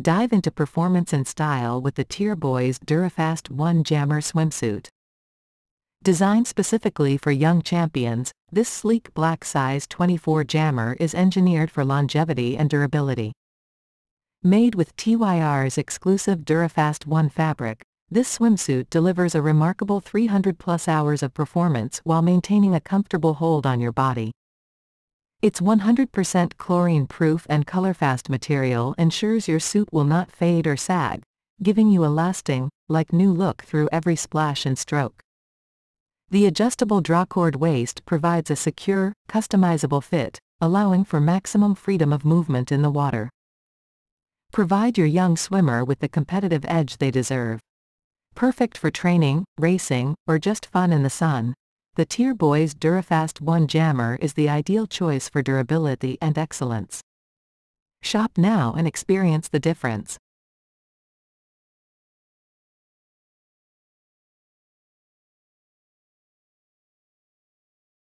Dive into performance and style with the TYR Boys Durafast 1 Jammer swimsuit. Designed specifically for young champions, this sleek black size 24 jammer is engineered for longevity and durability. Made with TYR's exclusive Durafast 1 fabric, this swimsuit delivers a remarkable 300 plus hours of performance while maintaining a comfortable hold on your body. Its 100% chlorine-proof and color-fast material ensures your suit will not fade or sag, giving you a lasting, like new look through every splash and stroke. The adjustable drawcord waist provides a secure, customizable fit, allowing for maximum freedom of movement in the water. Provide your young swimmer with the competitive edge they deserve. Perfect for training, racing, or just fun in the sun, the TYR Boys Durafast 1 Jammer is the ideal choice for durability and excellence. Shop now and experience the difference.